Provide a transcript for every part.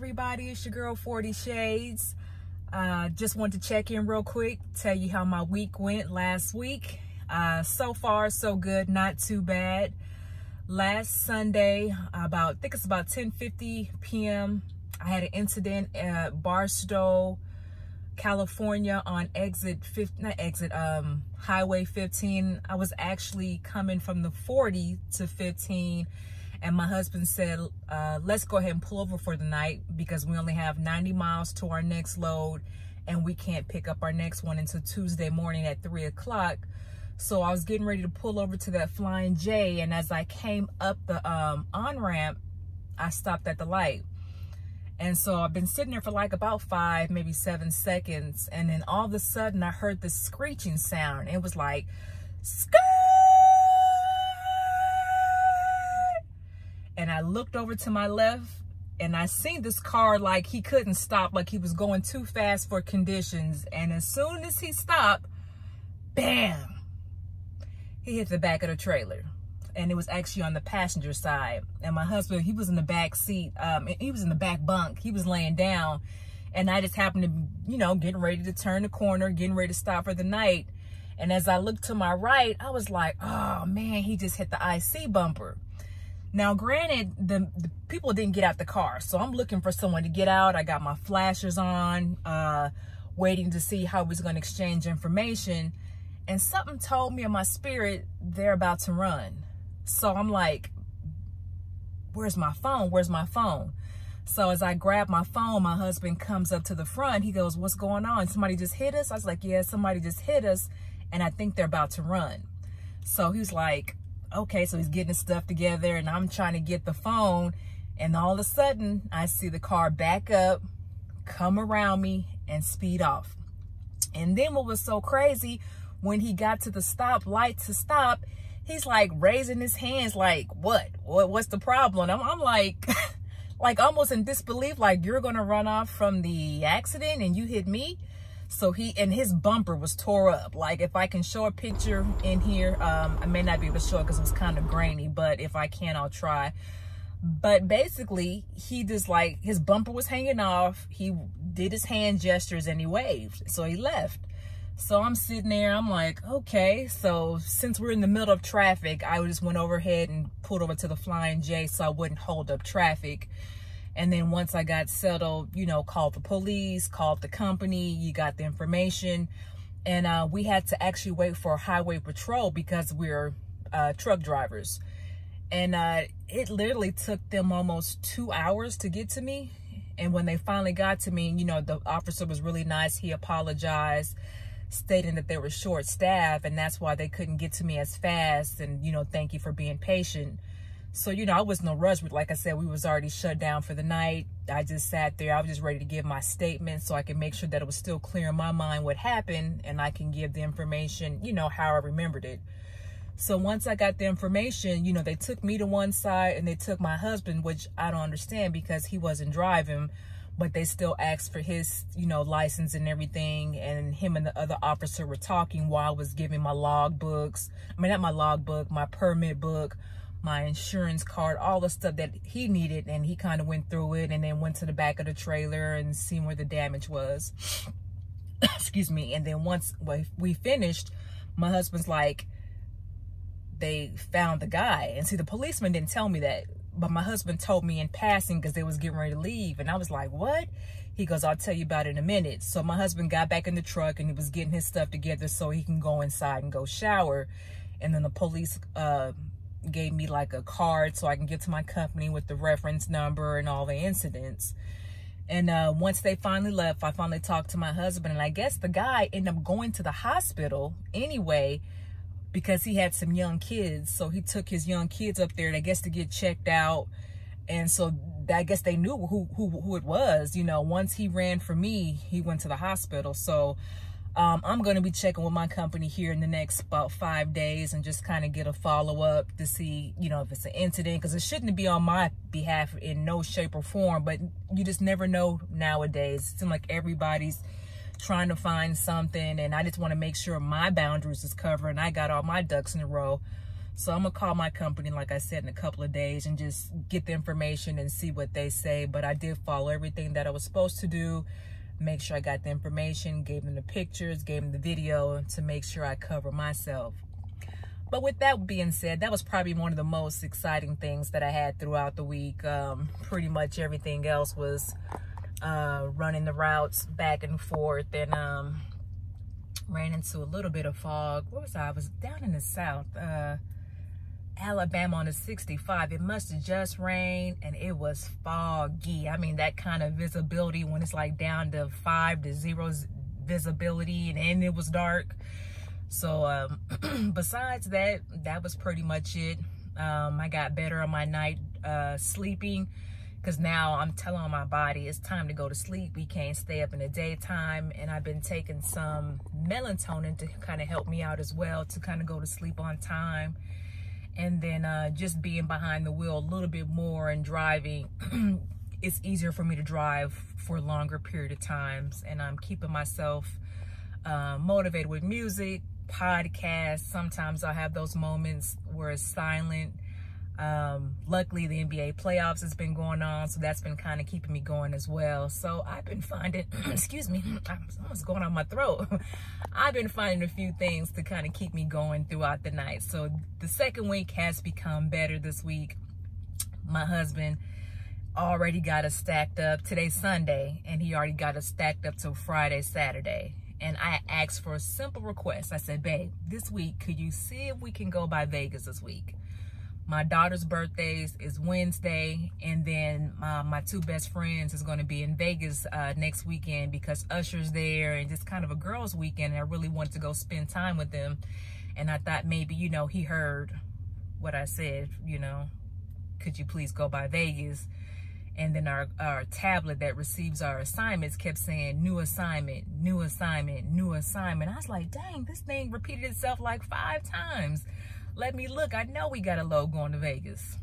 everybody, it's your girl 40 Shades. Uh, just want to check in real quick, tell you how my week went last week. Uh, so far, so good, not too bad. Last Sunday, about I think it's about 10:50 p.m. I had an incident at Barstow, California on exit 15, not exit, um, Highway 15. I was actually coming from the 40 to 15 and my husband said, uh, let's go ahead and pull over for the night because we only have 90 miles to our next load and we can't pick up our next one until Tuesday morning at three o'clock. So I was getting ready to pull over to that Flying J. And as I came up the um, on-ramp, I stopped at the light. And so I've been sitting there for like about five, maybe seven seconds. And then all of a sudden I heard this screeching sound. It was like, skirt! And I looked over to my left and I seen this car like he couldn't stop, like he was going too fast for conditions. And as soon as he stopped, bam, he hit the back of the trailer and it was actually on the passenger side. And my husband, he was in the back seat. Um, he was in the back bunk. He was laying down. And I just happened to, you know, getting ready to turn the corner, getting ready to stop for the night. And as I looked to my right, I was like, oh man, he just hit the ICC bumper. Now, granted, the, the people didn't get out the car. So I'm looking for someone to get out. I got my flashers on, uh, waiting to see how was going to exchange information. And something told me in my spirit, they're about to run. So I'm like, where's my phone? Where's my phone? So as I grab my phone, my husband comes up to the front. He goes, what's going on? Somebody just hit us? I was like, yeah, somebody just hit us. And I think they're about to run. So he's like, okay, so he's getting his stuff together and I'm trying to get the phone. And all of a sudden I see the car back up, come around me and speed off. And then what was so crazy, when he got to the stop light to stop, he's like raising his hands like, what? what what's the problem? I'm, I'm like, like almost in disbelief, like you're going to run off from the accident and you hit me. So he, and his bumper was tore up. Like if I can show a picture in here, um, I may not be able to show it because it was kind of grainy, but if I can, I'll try. But basically, he just like, his bumper was hanging off. He did his hand gestures and he waved. So he left. So I'm sitting there, I'm like, okay. So since we're in the middle of traffic, I just went overhead and pulled over to the Flying J so I wouldn't hold up traffic. And then once I got settled, you know, called the police, called the company, you got the information. And uh, we had to actually wait for highway patrol because we're uh, truck drivers. And uh, it literally took them almost two hours to get to me. And when they finally got to me, you know, the officer was really nice. He apologized stating that they were short staffed and that's why they couldn't get to me as fast and you know thank you for being patient so you know i was no rush like i said we was already shut down for the night i just sat there i was just ready to give my statement so i can make sure that it was still clear in my mind what happened and i can give the information you know how i remembered it so once i got the information you know they took me to one side and they took my husband which i don't understand because he wasn't driving but they still asked for his, you know, license and everything. And him and the other officer were talking while I was giving my log books. I mean, not my log book, my permit book, my insurance card, all the stuff that he needed. And he kind of went through it and then went to the back of the trailer and seen where the damage was. Excuse me. And then once we finished, my husband's like, they found the guy. And see, the policeman didn't tell me that but my husband told me in passing because they was getting ready to leave and i was like what he goes i'll tell you about it in a minute so my husband got back in the truck and he was getting his stuff together so he can go inside and go shower and then the police uh, gave me like a card so i can get to my company with the reference number and all the incidents and uh, once they finally left i finally talked to my husband and i guess the guy ended up going to the hospital anyway because he had some young kids. So he took his young kids up there, I guess, to get checked out. And so I guess they knew who, who, who it was. You know, once he ran for me, he went to the hospital. So um, I'm going to be checking with my company here in the next about five days and just kind of get a follow up to see, you know, if it's an incident because it shouldn't be on my behalf in no shape or form. But you just never know nowadays. It seems like everybody's trying to find something and I just want to make sure my boundaries is covered and I got all my ducks in a row. So I'm gonna call my company, like I said, in a couple of days and just get the information and see what they say. But I did follow everything that I was supposed to do. Make sure I got the information, gave them the pictures, gave them the video to make sure I cover myself. But with that being said, that was probably one of the most exciting things that I had throughout the week. Um, pretty much everything else was uh, running the routes back and forth and um, ran into a little bit of fog. Where was I? I was down in the south. Uh, Alabama on the 65. It must have just rained and it was foggy. I mean, that kind of visibility when it's like down to five to zero visibility and, and it was dark. So um, besides that, that was pretty much it. Um, I got better on my night uh, sleeping because now I'm telling my body it's time to go to sleep. We can't stay up in the daytime. And I've been taking some melatonin to kind of help me out as well to kind of go to sleep on time and then uh, just being behind the wheel a little bit more and driving it's easier for me to drive for a longer period of times. And I'm keeping myself uh, motivated with music podcasts. Sometimes I'll have those moments where it's silent um, luckily, the NBA playoffs has been going on, so that's been kind of keeping me going as well. So I've been finding, excuse me, what's going on my throat. I've been finding a few things to kind of keep me going throughout the night. So the second week has become better this week. My husband already got us stacked up. Today's Sunday, and he already got us stacked up till Friday, Saturday. And I asked for a simple request. I said, babe, this week, could you see if we can go by Vegas this week? My daughter's birthdays is Wednesday, and then my two best friends is going to be in Vegas uh, next weekend because Usher's there, and just kind of a girls' weekend. And I really wanted to go spend time with them, and I thought maybe you know he heard what I said. You know, could you please go by Vegas? And then our, our tablet that receives our assignments kept saying new assignment, new assignment, new assignment. I was like, dang, this thing repeated itself like five times. Let me look. I know we got a load going to Vegas.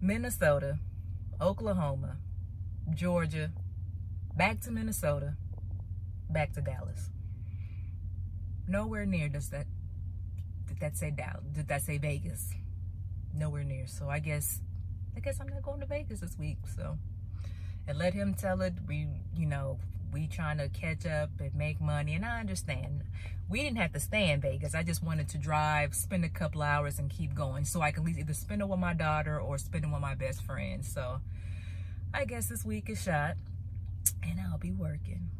Minnesota, Oklahoma, Georgia, back to Minnesota, back to Dallas. Nowhere near does that did that say Dallas? Did that say Vegas? Nowhere near. So I guess I guess I'm not going to Vegas this week. So and let him tell it. We you know we trying to catch up and make money and I understand. We didn't have to stay in Vegas. I just wanted to drive spend a couple hours and keep going so I can at least either spend it with my daughter or spend it with my best friend. So I guess this week is shot and I'll be working.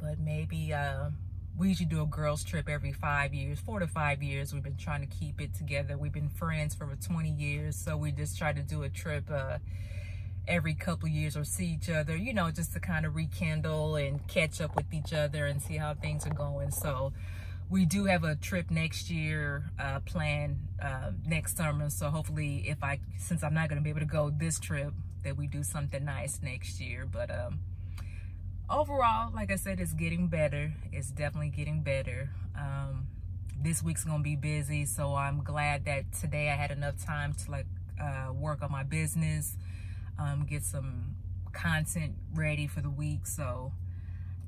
But maybe uh, we usually do a girls trip every five years four to five years. We've been trying to keep it together. We've been friends for 20 years so we just try to do a trip uh, every couple years or see each other, you know, just to kind of rekindle and catch up with each other and see how things are going. So we do have a trip next year uh, planned uh, next summer. So hopefully if I, since I'm not going to be able to go this trip, that we do something nice next year. But um, overall, like I said, it's getting better. It's definitely getting better. Um, this week's going to be busy. So I'm glad that today I had enough time to like uh, work on my business um, get some content ready for the week. So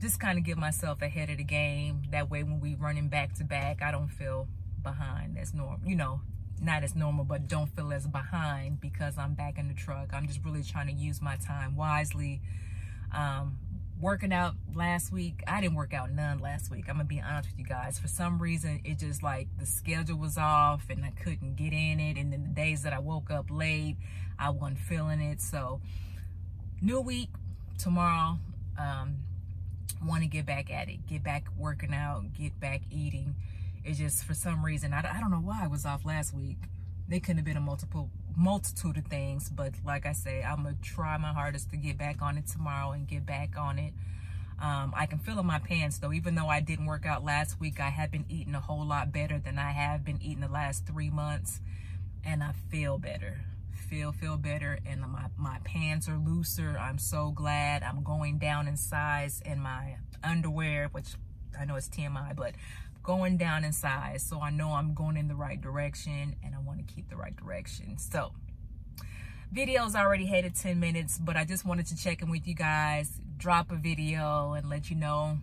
just kind of get myself ahead of the game. That way when we running back to back, I don't feel behind as normal, you know, not as normal, but don't feel as behind because I'm back in the truck. I'm just really trying to use my time wisely. Um, working out last week, I didn't work out none last week. I'm gonna be honest with you guys. For some reason, it just like the schedule was off and I couldn't get in it. And then the days that I woke up late, I wasn't feeling it. So new week tomorrow. Um, want to get back at it, get back working out, get back eating. It's just for some reason, I, I don't know why I was off last week. They couldn't have been a multiple multitude of things, but like I say, I'm gonna try my hardest to get back on it tomorrow and get back on it. Um, I can feel in my pants though, even though I didn't work out last week, I have been eating a whole lot better than I have been eating the last three months. And I feel better feel feel better and my, my pants are looser. I'm so glad I'm going down in size in my underwear, which I know it's TMI, but going down in size. So I know I'm going in the right direction and I want to keep the right direction. So video's already headed 10 minutes, but I just wanted to check in with you guys, drop a video and let you know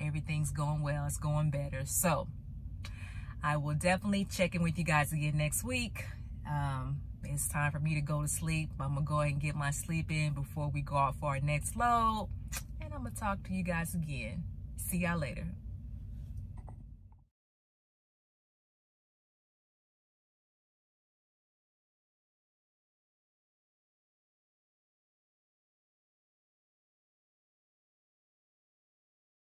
everything's going well. It's going better. So I will definitely check in with you guys again next week. Um, it's time for me to go to sleep. I'm going to go ahead and get my sleep in before we go out for our next load. And I'm going to talk to you guys again. See y'all later.